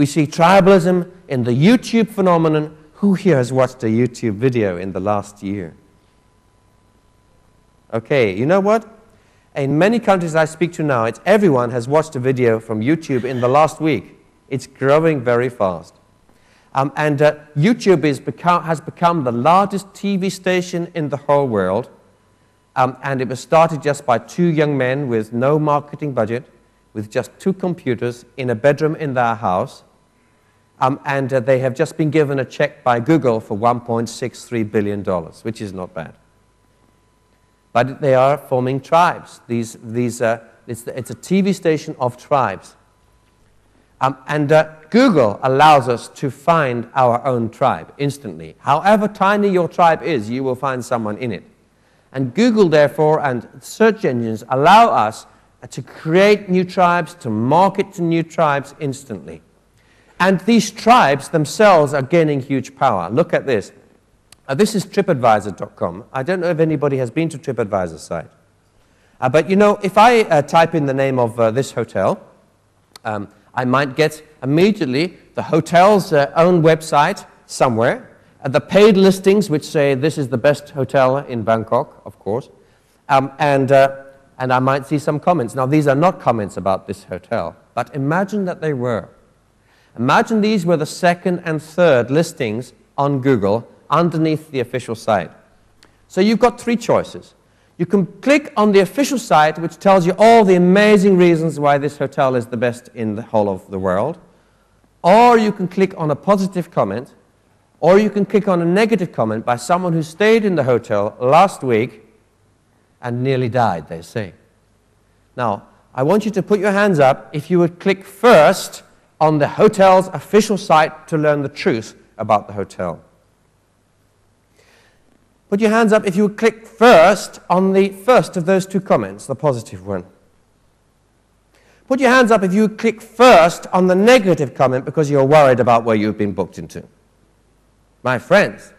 We see tribalism in the YouTube phenomenon. Who here has watched a YouTube video in the last year? Okay, you know what? In many countries I speak to now, it's everyone has watched a video from YouTube in the last week. It's growing very fast. Um, and uh, YouTube become, has become the largest TV station in the whole world. Um, and it was started just by two young men with no marketing budget, with just two computers in a bedroom in their house. Um, and uh, they have just been given a check by Google for $1.63 billion, which is not bad. But they are forming tribes. These, these, uh, it's, it's, a TV station of tribes. Um, and uh, Google allows us to find our own tribe instantly. However tiny your tribe is, you will find someone in it. And Google, therefore, and search engines allow us to create new tribes, to market to new tribes instantly. And these tribes themselves are gaining huge power. Look at this. Uh, this is tripadvisor.com. I don't know if anybody has been to TripAdvisor's site. Uh, but you know, if I uh, type in the name of uh, this hotel, um, I might get immediately the hotel's uh, own website somewhere, uh, the paid listings which say this is the best hotel in Bangkok, of course, um, and, and I might see some comments. Now, these are not comments about this hotel, but imagine that they were. Imagine these were the second and third listings on Google underneath the official site. So you've got three choices. You can click on the official site, which tells you all the amazing reasons why this hotel is the best in the whole of the world. Or you can click on a positive comment, or you can click on a negative comment by someone who stayed in the hotel last week and nearly died, they say. Now, I want you to put your hands up if you would click first on the hotel's official site to learn the truth about the hotel. Put your hands up if you would click first on the first of those two comments, the positive one. Put your hands up if you would click first on the negative comment because you're worried about where you've been booked into. My friends,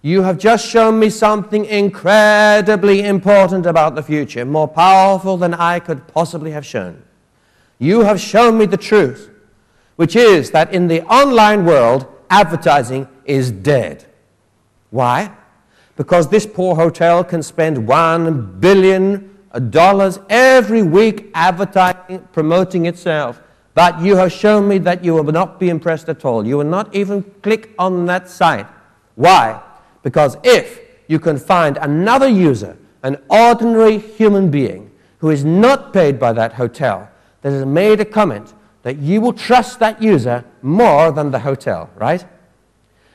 you have just shown me something incredibly important about the future, more powerful than I could possibly have shown. You have shown me the truth, which is that in the online world, advertising is dead. Why? because this poor hotel can spend $1 billion every week advertising, promoting itself. But you have shown me that you will not be impressed at all. You will not even click on that site. Why? Because if you can find another user, an ordinary human being, who is not paid by that hotel, that has made a comment, that you will trust that user more than the hotel, right?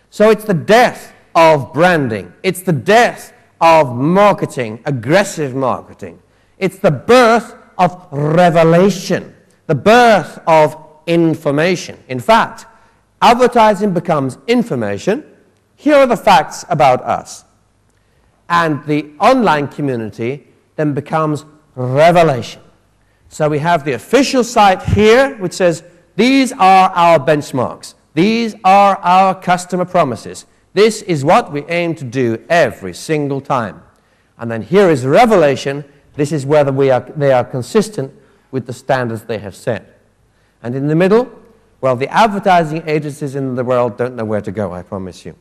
So it's the death of branding. It's the death of marketing, aggressive marketing. It's the birth of revelation, the birth of information. In fact, advertising becomes information. Here are the facts about us. And the online community then becomes revelation. So we have the official site here, which says, these are our benchmarks. These are our customer promises. This is what we aim to do every single time. And then here is revelation. This is whether we are, they are consistent with the standards they have set. And in the middle, well, the advertising agencies in the world don't know where to go, I promise you.